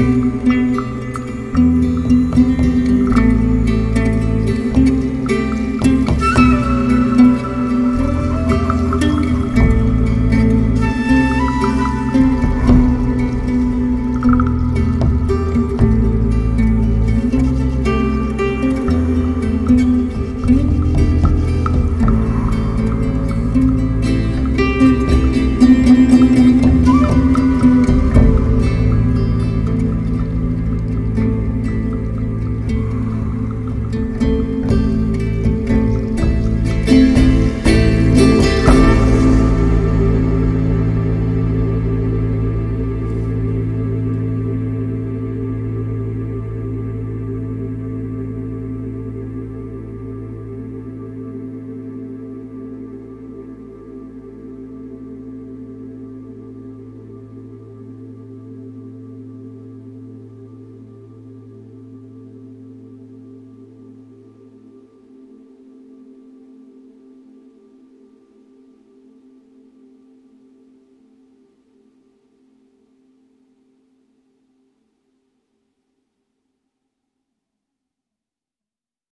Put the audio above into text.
Música